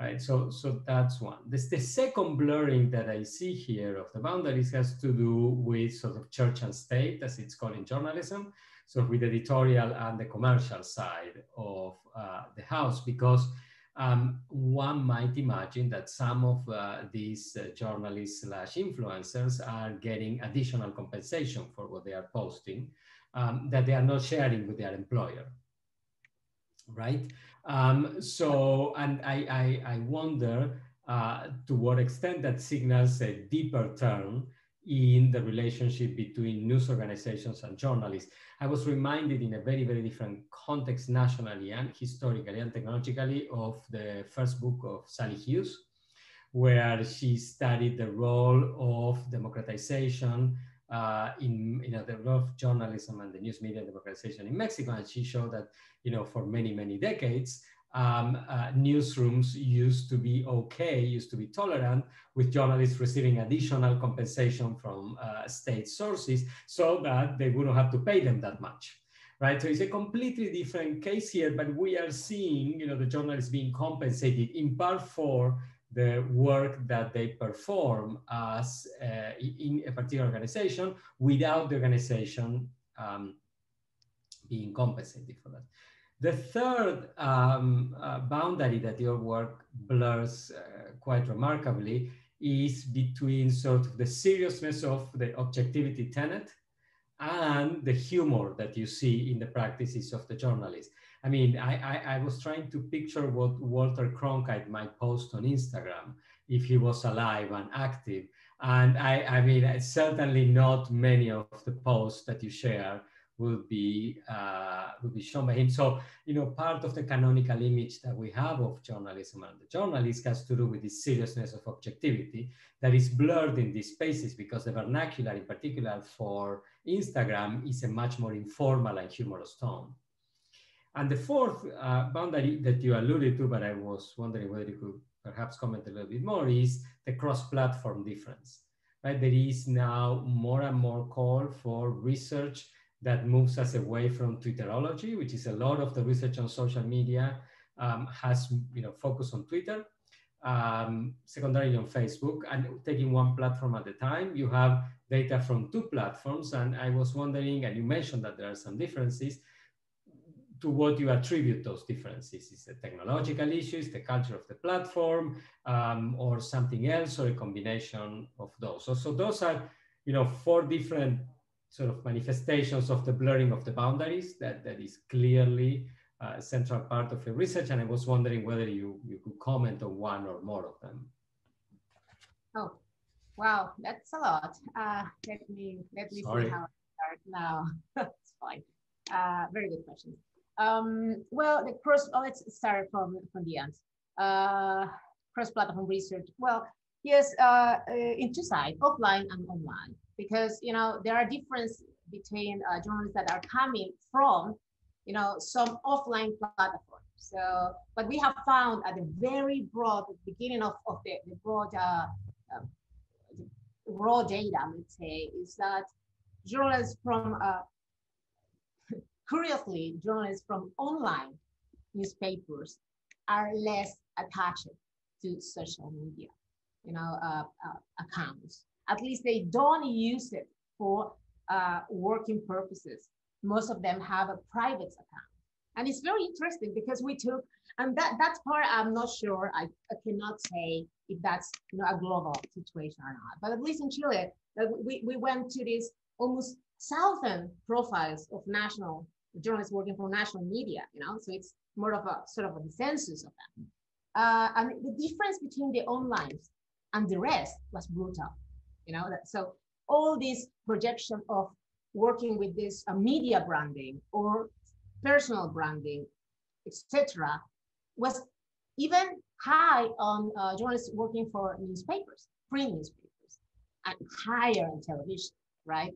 S1: Right, so, so that's one. This, the second blurring that I see here of the boundaries has to do with sort of church and state, as it's called in journalism, so with editorial and the commercial side of uh, the house, because um, one might imagine that some of uh, these uh, journalists slash influencers are getting additional compensation for what they are posting um, that they are not sharing with their employer, right? Um, so, and I, I, I wonder uh, to what extent that signals a deeper turn in the relationship between news organizations and journalists. I was reminded in a very, very different context nationally and historically and technologically of the first book of Sallie Hughes, where she studied the role of democratization uh, in you know the role of journalism and the news media democratization in Mexico, and she showed that you know for many many decades um, uh, newsrooms used to be okay, used to be tolerant with journalists receiving additional compensation from uh, state sources so that they wouldn't have to pay them that much. Right, so it's a completely different case here, but we are seeing, you know, the journalists being compensated in part for the work that they perform as uh, in a particular organization without the organization um, being compensated for that. The third um, uh, boundary that your work blurs uh, quite remarkably is between sort of the seriousness of the objectivity tenet and the humor that you see in the practices of the journalist. I mean, I, I, I, was trying to picture what Walter Cronkite might post on Instagram if he was alive and active. And I, I mean, certainly not many of the posts that you share will be uh, will be shown by him. So you know, part of the canonical image that we have of journalism and the journalist has to do with the seriousness of objectivity that is blurred in these spaces because the vernacular, in particular for Instagram, is a much more informal and humorous tone. And the fourth uh, boundary that you alluded to, but I was wondering whether you could perhaps comment a little bit more, is the cross-platform difference. Right? There is now more and more call for research that moves us away from Twitterology, which is a lot of the research on social media um, has you know focused on Twitter, um, secondarily on Facebook, and taking one platform at a time. You have data from two platforms, and I was wondering, and you mentioned that there are some differences. To what you attribute those differences? Is it technological issues, the culture of the platform, um, or something else, or a combination of those? So, so those are, you know, four different sort of manifestations of the blurring of the boundaries that, that is clearly a central part of your research. And I was wondering whether you, you could comment on one or more of them.
S3: Oh, wow, that's a lot. Uh, let me, let me Sorry. see how I start now. that's fine. Uh, very good question. Um, well, the first, oh, let's start from, from the end. Uh, cross-platform research. Well, yes, uh, uh in two sides, offline and online because you know there are differences between uh, journalists that are coming from you know some offline platforms so but we have found at the very broad beginning of, of the, the broad uh, uh, raw data let's say is that journalists from uh, curiously journalists from online newspapers are less attached to social media you know uh, uh, accounts at least they don't use it for uh, working purposes. Most of them have a private account. And it's very interesting because we took, and that, that part I'm not sure, I, I cannot say if that's you know, a global situation or not. But at least in Chile, we, we went to these almost thousand profiles of national journalists working for national media, you know, so it's more of a sort of a consensus of that. Uh, and the difference between the online and the rest was brutal, you know, that, so all this projection of working with this uh, media branding or personal branding, etc., was even high on uh, journalists working for newspapers, print newspapers, and higher on television, right?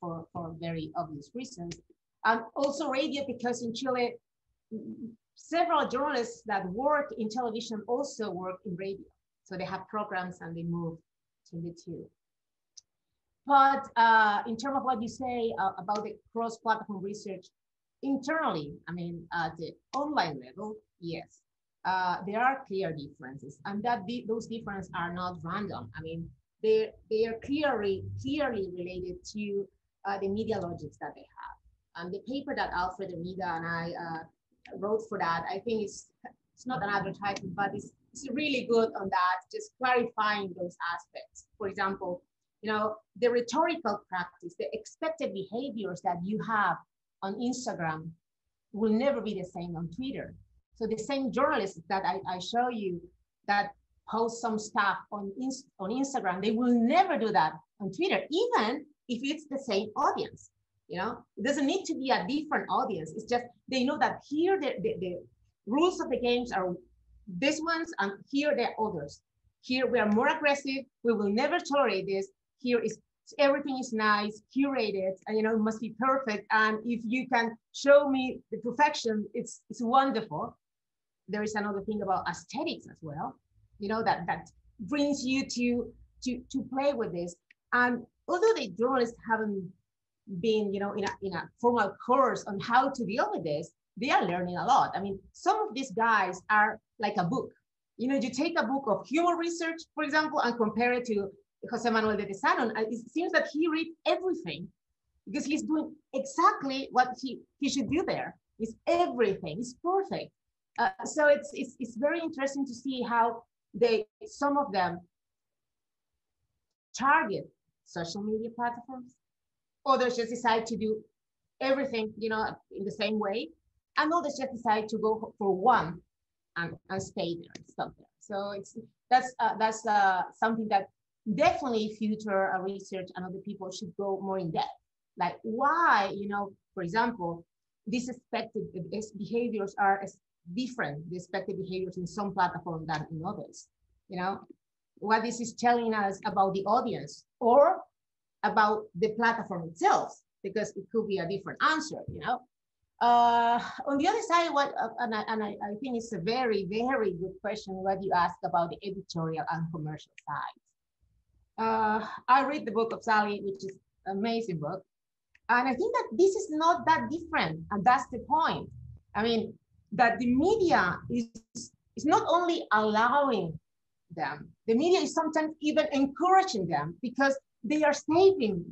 S3: For, for very obvious reasons. And also radio, because in Chile, several journalists that work in television also work in radio. So they have programs and they move to the two. But uh, in terms of what you say uh, about the cross-platform research, internally, I mean, at the online level, yes, uh, there are clear differences, and that the, those differences are not random. I mean, they they are clearly clearly related to uh, the media logics that they have. And the paper that Alfred Hermida and I uh, wrote for that, I think it's it's not an advertisement, but it's, it's really good on that, just clarifying those aspects. For example, you know, the rhetorical practice, the expected behaviors that you have on Instagram will never be the same on Twitter. So the same journalists that I, I show you that post some stuff on, on Instagram, they will never do that on Twitter, even if it's the same audience. You know, it doesn't need to be a different audience. It's just they know that here the, the, the rules of the games are these ones and here the others. Here we are more aggressive. We will never tolerate this. Here is everything is nice, curated, and you know, it must be perfect. And if you can show me the perfection, it's it's wonderful. There is another thing about aesthetics as well, you know, that that brings you to to to play with this. And although the journalists haven't been, you know, in a in a formal course on how to deal with this, they are learning a lot. I mean, some of these guys are like a book. You know, you take a book of humor research, for example, and compare it to Jose Manuel de Tesanon, it seems that he reads everything because he's doing exactly what he, he should do there. It's everything, it's perfect. Uh, so it's, it's, it's very interesting to see how they, some of them target social media platforms. Others just decide to do everything, you know, in the same way. And others just decide to go for one and, and stay there and stop there. So it's that's uh, that's uh, something that definitely future research and other people should go more in depth. Like why, you know, for example, these expected behaviors are different, the expected behaviors in some platforms than in others. You know, what this is telling us about the audience or about the platform itself, because it could be a different answer, you know. Uh, on the other side, what uh, and, I, and I, I think it's a very, very good question what you ask about the editorial and commercial side uh, I read the book of Sallie, which is amazing book. And I think that this is not that different. And that's the point. I mean, that the media is, is not only allowing them, the media is sometimes even encouraging them because they are saving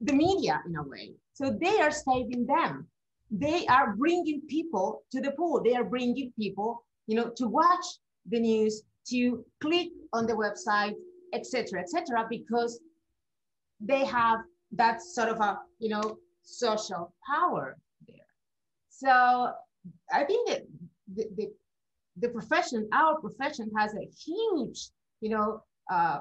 S3: the media in a way. So they are saving them. They are bringing people to the pool. They are bringing people, you know, to watch the news, to click on the website, etc., etc., because they have that sort of a you know social power there. So I think that the, the, the profession, our profession, has a huge you know uh,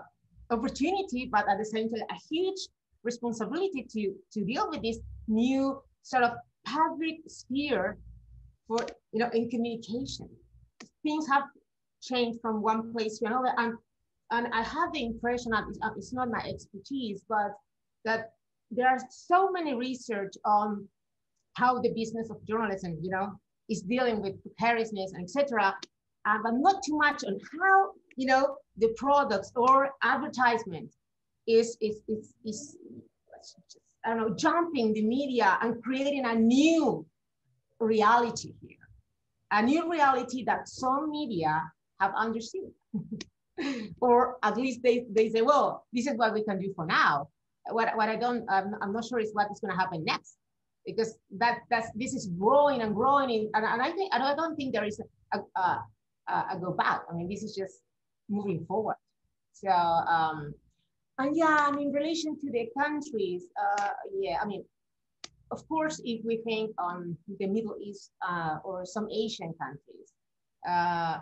S3: opportunity, but at the same time a huge responsibility to to deal with this new sort of public sphere for you know in communication. Things have changed from one place to another, and and I have the impression that it's, it's not my expertise, but that there are so many research on how the business of journalism, you know, is dealing with precariousness and etc. Uh, but not too much on how, you know, the products or advertisement is, is, is, is I don't know, jumping the media and creating a new reality here. A new reality that some media have understood. or at least they, they say, well, this is what we can do for now. What, what I don't, I'm, I'm not sure is what is going to happen next. because that that's this is growing and growing in, and, and I think and I don't think there is a, a, a, a go back. I mean, this is just moving forward. So um, and yeah, and in relation to the countries, uh, yeah, I mean, of course, if we think on the Middle East uh, or some Asian countries, uh,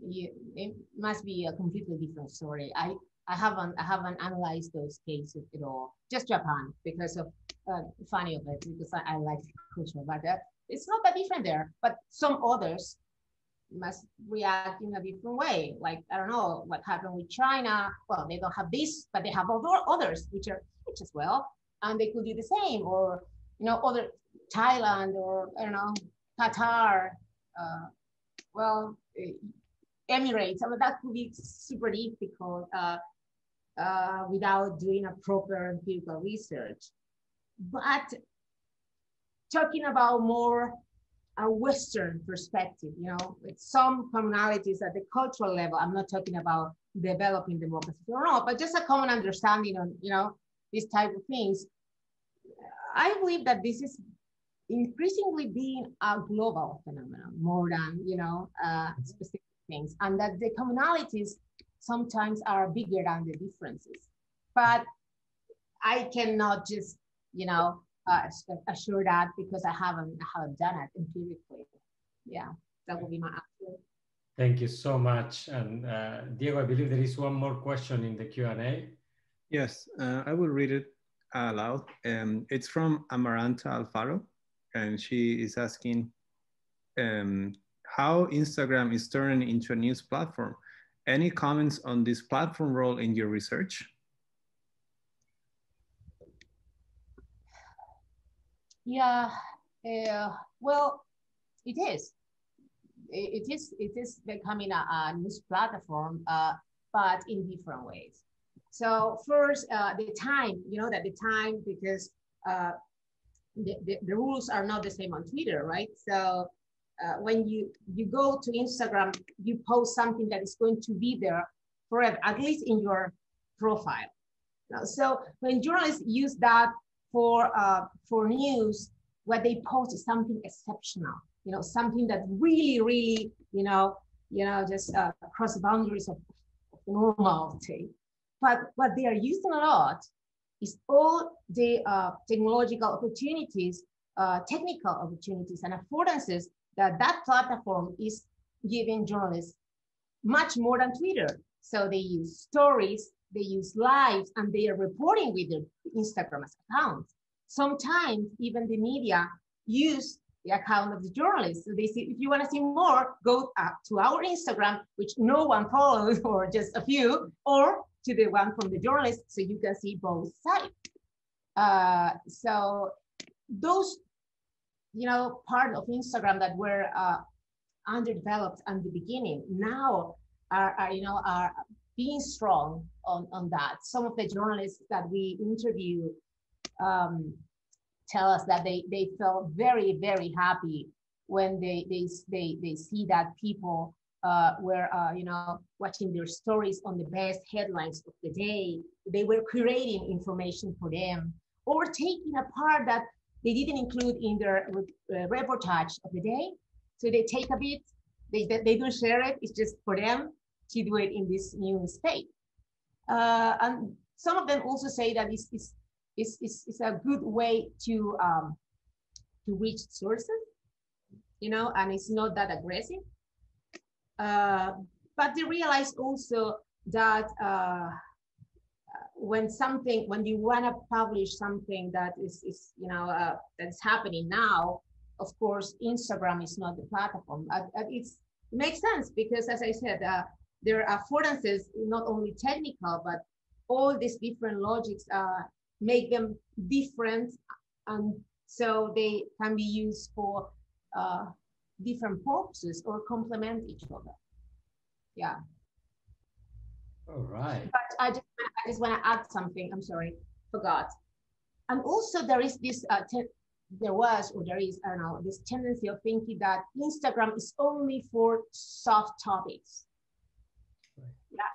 S3: it must be a completely different story. I I haven't I haven't analyzed those cases at all. Just Japan because of uh, funny of it because I, I like culture, but uh, it's not that different there. But some others must react in a different way. Like I don't know what happened with China. Well, they don't have this, but they have other others which are rich as well, and they could do the same. Or you know, other Thailand or I don't know Qatar. Uh, well, eh, Emirates. I mean, that could be super difficult. Uh, uh, without doing a proper empirical research. But talking about more a Western perspective, you know, with some commonalities at the cultural level. I'm not talking about developing democracy or not, but just a common understanding on, you know, these type of things. I believe that this is increasingly being a global phenomenon more than, you know, uh, specific things, and that the commonalities sometimes are bigger than the differences. But I cannot just, you know, uh, assure that because I haven't, I haven't done it empirically. Yeah, that would be my answer.
S1: Thank you so much. And uh, Diego, I believe there is one more question in the Q&A.
S2: Yes, uh, I will read it aloud. Um, it's from Amaranta Alfaro, and she is asking um, how Instagram is turning into a news platform any comments on this platform role in your research?
S3: Yeah, uh, well, it is. It, is. It is becoming a, a news platform, uh, but in different ways. So first, uh, the time. You know that the time because uh, the, the, the rules are not the same on Twitter, right? So uh, when you, you go to Instagram, you post something that is going to be there forever, at least in your profile. So when journalists use that for, uh, for news, what they post something exceptional, you know, something that really, really, you know, you know, just uh, across the boundaries of, of normality. But what they are using a lot is all the uh, technological opportunities, uh, technical opportunities and affordances that that platform is giving journalists much more than Twitter. So they use stories, they use lives, and they are reporting with their Instagram accounts. Sometimes even the media use the account of the journalist. So they say, if you want to see more, go up to our Instagram, which no one follows, or just a few, or to the one from the journalist, so you can see both sides. Uh, so those you know, part of Instagram that were uh, underdeveloped at the beginning now are, are, you know, are being strong on, on that. Some of the journalists that we interview um, tell us that they, they felt very, very happy when they, they, they, they see that people uh, were, uh, you know, watching their stories on the best headlines of the day. They were curating information for them or taking a part that they didn't include in their uh, reportage of the day. So they take a bit, they, they don't share it, it's just for them to do it in this new space. Uh, and some of them also say that it's, it's, it's, it's, it's a good way to, um, to reach sources, you know, and it's not that aggressive. Uh, but they realize also that uh, when something when you want to publish something that is is you know uh, that's happening now of course instagram is not the platform it's it makes sense because as i said uh, there are affordances not only technical but all these different logics uh, make them different and so they can be used for uh, different purposes or complement each other yeah
S1: all right.
S3: But I just, I just want to add something. I'm sorry, forgot. And also there is this, uh, there was, or there is, I don't know, this tendency of thinking that Instagram is only for soft topics.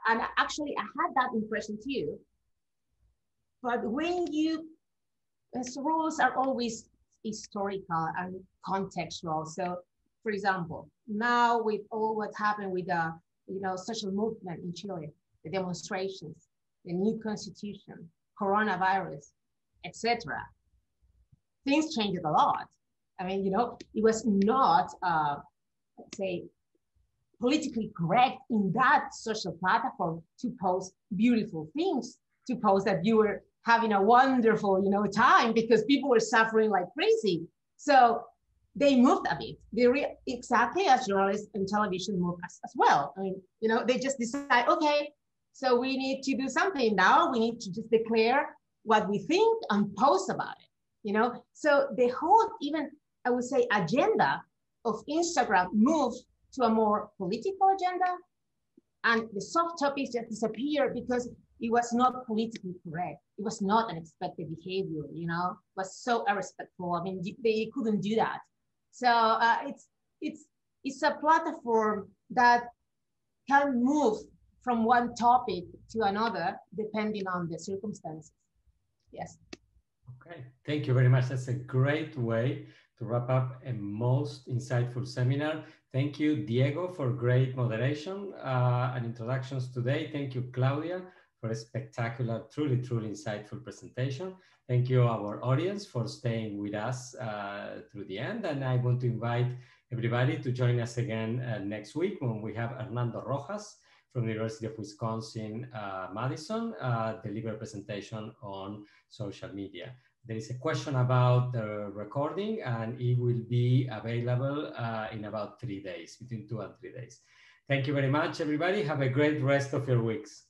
S3: And actually I had that impression too. But when you, as rules are always historical and contextual. So, for example, now with all what's happened with the you know social movement in Chile, the demonstrations, the new constitution, coronavirus, etc., things changed a lot. I mean, you know, it was not, uh, say, politically correct in that social platform to post beautiful things, to post that you were having a wonderful, you know, time because people were suffering like crazy. So they moved a bit. They re- exactly as journalists and television move as, as well. I mean, you know, they just decide, okay, so we need to do something now. We need to just declare what we think and post about it. You know, so the whole even I would say agenda of Instagram moved to a more political agenda, and the soft topics just disappeared because it was not politically correct. It was not an expected behavior, you know, it was so irrespectful. I mean, they couldn't do that. So uh, it's, it's, it's a platform that can move from one topic to another depending on the circumstances. Yes.
S1: Okay, thank you very much. That's a great way to wrap up a most insightful seminar. Thank you, Diego, for great moderation uh, and introductions today. Thank you, Claudia, for a spectacular, truly, truly insightful presentation. Thank you, our audience, for staying with us uh, through the end. And I want to invite everybody to join us again uh, next week when we have Hernando Rojas from the University of Wisconsin, uh, Madison, uh, deliver a presentation on social media. There is a question about the recording and it will be available uh, in about three days, between two and three days. Thank you very much, everybody. Have a great rest of your weeks.